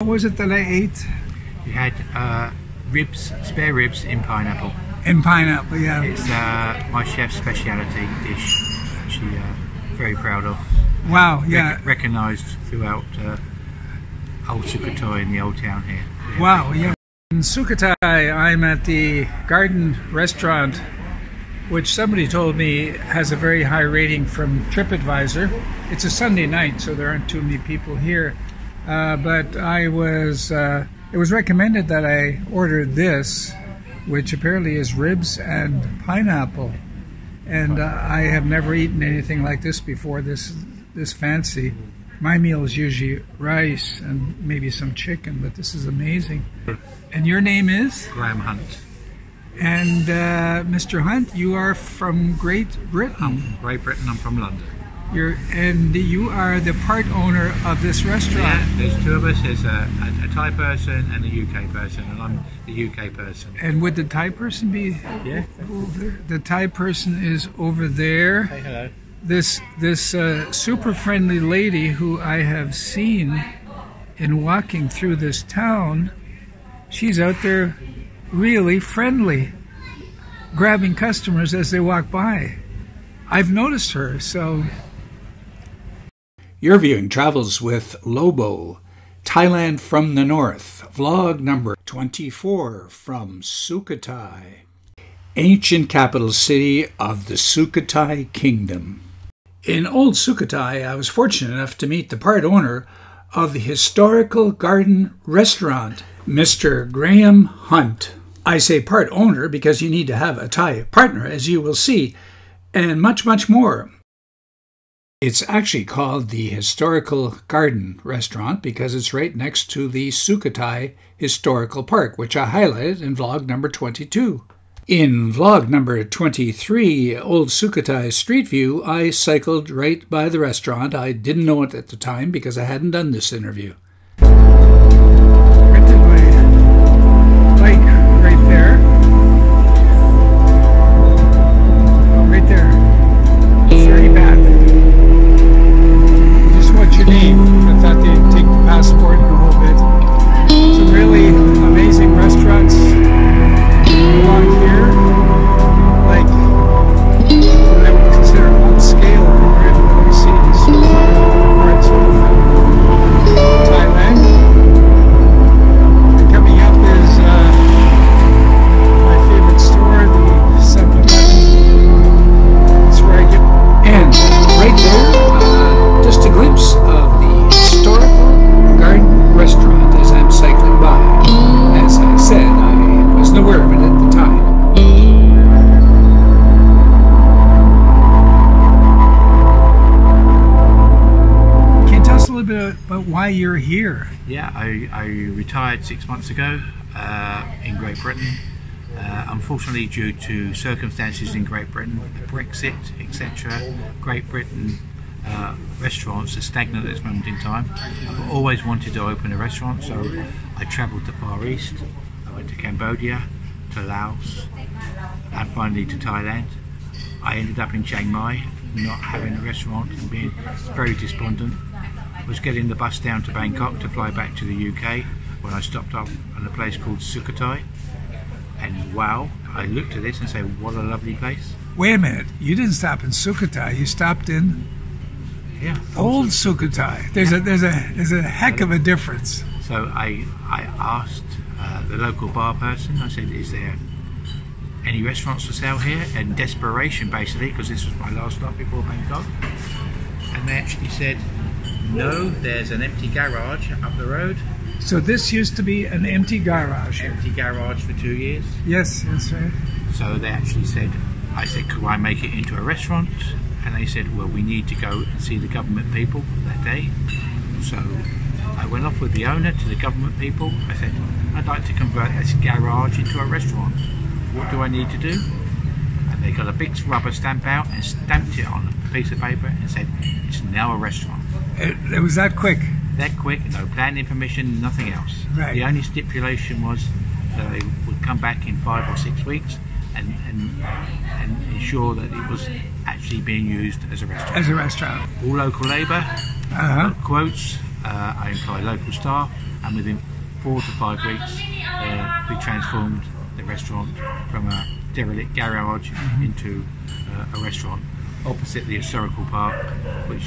What was it that I ate? You had uh, ribs, spare ribs in pineapple. In pineapple, yeah. It's uh, my chef's speciality dish. She uh, very proud of. Wow, yeah. Rec- recognised throughout uh, Old Sukhothai in the old town here. Yeah. Wow, yeah. In Sukhothai, I'm at the Garden Restaurant, which somebody told me has a very high rating from TripAdvisor. It's a Sunday night, so there aren't too many people here. Uh, but I was, uh, it was recommended that I order this, which apparently is ribs and pineapple. And uh, I have never eaten anything like this before. This, this fancy. My meal is usually rice and maybe some chicken, but this is amazing. And your name is? Graham Hunt. And uh, Mr. Hunt, you are from Great Britain. I'm from Great Britain. I'm from London. You're, and you are the part owner of this restaurant. Yeah, there's two of us. There's a, a, a Thai person and a UK person, and I'm the UK person. And would the Thai person be Yeah. The Thai person is over there. Say hello. This this uh, super friendly lady who I have seen in walking through this town, she's out there really friendly, grabbing customers as they walk by. I've noticed her, so You're viewing Travels with Lobo, Thailand from the North, vlog number 24 from Sukhothai, ancient capital city of the Sukhothai Kingdom. In Old Sukhothai, I was fortunate enough to meet the part owner of the historical garden restaurant, Mr. Graham Hunt. I say part owner because you need to have a Thai partner, as you will see, and much, much more. It's actually called the Historical Garden Restaurant because it's right next to the Sukhothai Historical Park, which I highlighted in vlog number 22. In vlog number 23, Old Sukhothai Street View, I cycled right by the restaurant. I didn't know it at the time because I hadn't done this interview. Retired six months ago uh, in Great Britain. Uh, unfortunately, due to circumstances in Great Britain, Brexit, etc., Great Britain uh, restaurants are stagnant at this moment in time. I've always wanted to open a restaurant, so I travelled to Far East. I went to Cambodia, to Laos, and finally to Thailand. I ended up in Chiang Mai, not having a restaurant and being very despondent. Was getting the bus down to Bangkok to fly back to the UK when I stopped off at a place called Sukhothai. And wow, I looked at this and said, what a lovely place. Wait a minute, you didn't stop in Sukhothai. You stopped in Yeah. Old Sukhothai. There's a there's a there's a heck of a difference. So I, I asked uh, the local bar person, I said, is there any restaurants for sale here? In desperation, basically, because this was my last stop before Bangkok. And they actually said, no, there's an empty garage up the road. So this used to be an empty garage. Empty garage for two years. Yes, that's right. So they actually said, I said, could I make it into a restaurant? And they said, well, we need to go and see the government people that day. So I went off with the owner to the government people. I said, I'd like to convert this garage into a restaurant. What do I need to do? And they got a big rubber stamp out and stamped it on a piece of paper and said, it's now a restaurant. It, it was that quick. That quick, no planning permission, nothing else. Right. The only stipulation was that they would come back in five or six weeks and, and, and ensure that it was actually being used as a restaurant. As a restaurant. All local labour, Uh huh. quotes, uh, I employ local staff, and within four to five weeks, uh, we transformed the restaurant from a derelict garage into uh, a restaurant opposite the historical park, which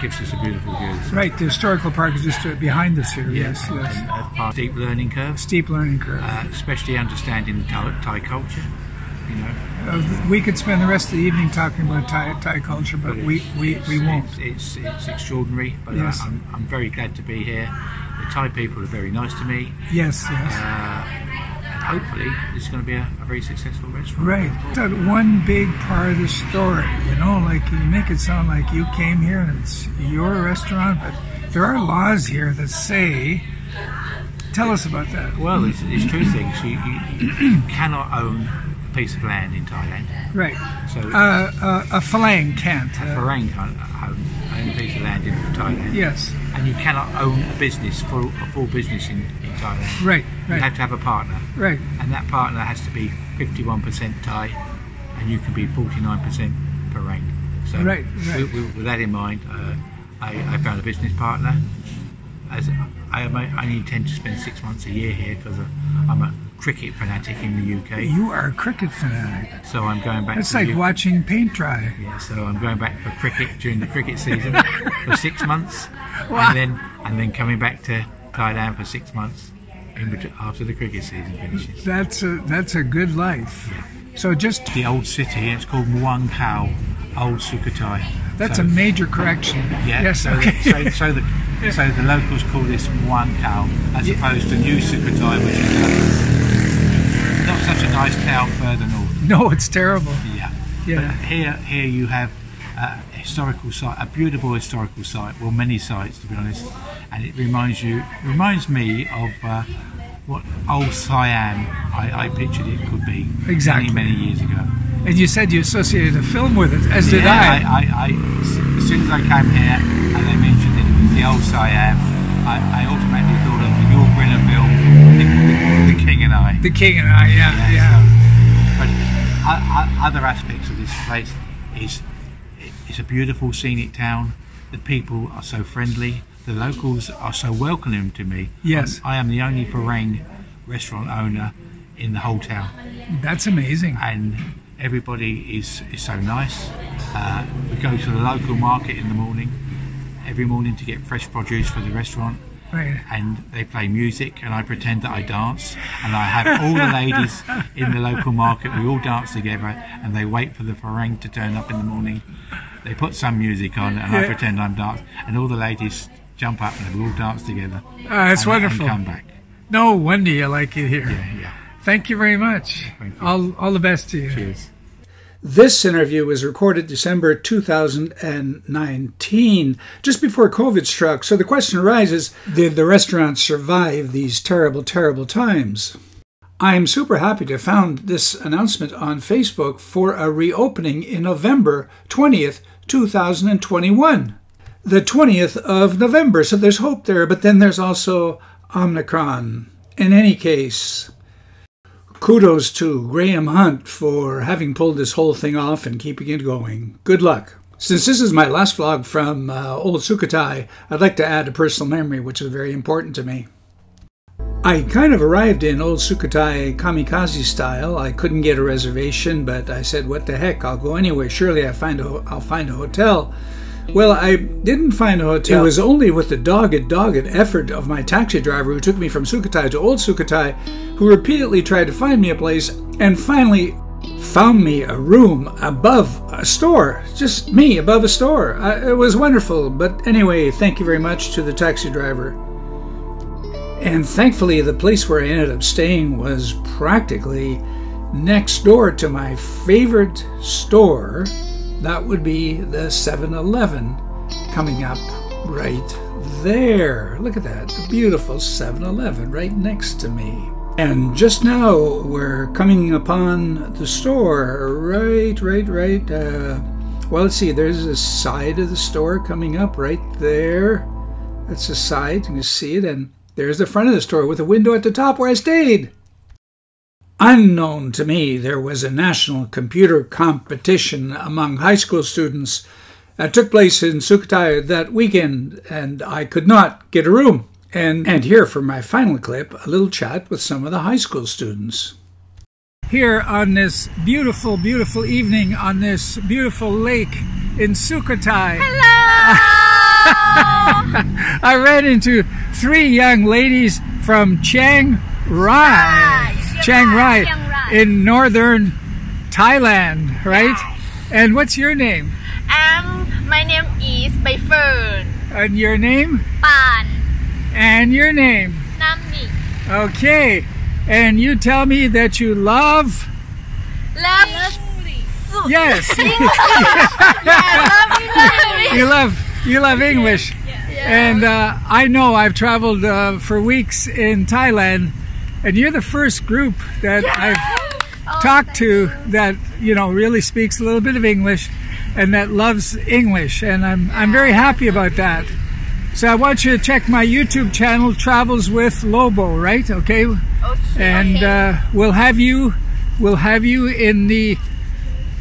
gives us a beautiful view. Right, the historical park is just uh, behind us here. Yes, yes. As part steep learning curve, Steep learning curve. uh, especially understanding Thai, Thai culture. You know, Uh, we could spend the rest of the evening talking about Thai, Thai culture, but we, we, it's, we won't. It's, it's, it's extraordinary, but Yes. I, I'm, I'm very glad to be here. The Thai people are very nice to me, Yes, yes. uh, hopefully this is going to be a, a very successful restaurant. Right. That one big part of the story, you know, like you make it sound like you came here and it's your restaurant, but there are laws here that say. Tell us about that. Well, it's, it's two things. You, you, you cannot own piece of land in Thailand. Right. So Uh, uh, a Falang can't. a Uh, Farang can't own, a piece of land in Thailand. yes. And you cannot own a business, full, a full business in, in Thailand. Right. You have to have a partner. Right. and that partner has to be 51% Thai, and you can be 49% Farang. So, Right, right. With, with, with that in mind, uh, I, I found a business partner. As I, am- I only intend to spend six months a year here because I'm a cricket fanatic in the UK. You are a cricket fanatic. So I'm going back. It's like U- watching paint dry. Yeah, so I'm going back for cricket during the cricket season for six months, Wow. and then and then coming back to Thailand for six months in bet- after the cricket season finishes. That's a that's a good life. So just the old city. It's called Muang Kao, Old Sukhothai. that's so, a major correction. yeah. Yes. so, okay. so, so the so the locals call this Muang Kao as opposed to New Sukhothai, which is such a nice town further north. no, it's terrible. Yeah. Yeah. But here, here you have a historical site, a beautiful historical site. Well, many sites to be honest, and it reminds you, reminds me of uh, what old Siam I, I pictured it could be Exactly. many many years ago. And you said you associated a film with it, as did yeah, I. I, I, I, as soon as I came here and they mentioned it was the old Siam, I, I automatically thought of the Yul Brynner film, the, the, the King. The King and I, yeah, yeah. so- but other aspects of this place is it's a beautiful scenic town. The people are so friendly. The locals are so welcoming to me. Yes. I am the only Farang restaurant owner in the whole town That's amazing. and everybody is, is so nice. Uh, we go to the local market in the morning, every morning to get fresh produce for the restaurant, Right. and they play music, and I pretend that I dance, and I have all the ladies in the local market. We all dance together, and they wait for the farang to turn up in the morning. They put some music on, and I pretend I'm dancing, and all the ladies jump up, and we all dance together. Ah, that's and, wonderful. And come back. No wonder you like it here. Yeah, yeah. Thank you very much. You. All, all the best to you. Cheers. This interview was recorded December 2019, just before COVID struck. So the question arises did the restaurant survive these terrible, terrible times? I'm super happy to found this announcement on Facebook for a reopening in November 20th, 2021. The 20th of November, so there's hope there, but then there's also Omicron. In any case, kudos to Graham Hunt for having pulled this whole thing off and keeping it going. Good luck. Since this is my last vlog from uh, Old Sukhothai, I'd like to add a personal memory which is very important to me. I kind of arrived in Old Sukhothai kamikaze style. I couldn't get a reservation, but I said, "What the heck? I'll go anyway. Surely I find a I'll find a hotel." Well, I didn't find a hotel. It was only with the dogged, dogged effort of my taxi driver who took me from Sukhothai to Old Sukhothai, who repeatedly tried to find me a place, and finally found me a room above a store. Just me above a store. I, it was wonderful. But anyway, thank you very much to the taxi driver. And thankfully, the place where I ended up staying was practically next door to my favorite store. That would be the 7 Eleven coming up right there. Look at that. The beautiful 7 Eleven right next to me. And just now, we're coming upon the store. Right, right, right. Uh, well, let's see. There's a side of the store coming up right there. That's the side. You can see it. And there's the front of the store with a window at the top where I stayed. Unknown to me, there was a national computer competition among high school students that took place in Sukhothai that weekend, and I could not get a room. and, and here for my final clip, a little chat with some of the high school students. Here on this beautiful, beautiful evening on this beautiful lake in Sukhothai. Hello! I ran into three young ladies from Chiang Rai, Chiang Rai, Chiang Rai. in northern Thailand, right? And what's your name? Um, my name is Bai Fern And your name? Pan And your name? Nam Ni. Okay. And you tell me that you love. Love. Yes. you love you love English. Yeah. And uh, I know I've traveled uh, for weeks in Thailand, and you're the first group that I've talked to that you know really speaks a little bit of English and that loves English, and I'm I'm very happy about that. So I want you to check my YouTube channel, Travels with Lobo, right? Okay, Okay. and uh, we'll have you we'll have you in the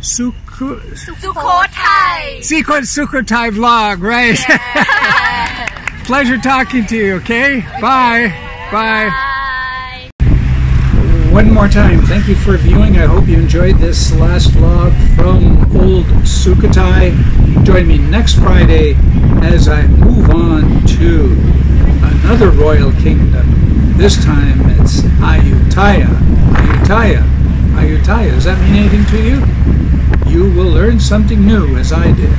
Sukhu, Sukhothai. Secret Sukhothai vlog, right? Pleasure talking to you, okay? Bye. Bye. Bye. One more time, thank you for viewing. I hope you enjoyed this last vlog from Old Sukhothai. Join me next Friday as I move on to another royal kingdom. This time it's Ayutthaya. Ayutthaya. Ayutthaya. Does that mean anything to you? You will learn something new as I did.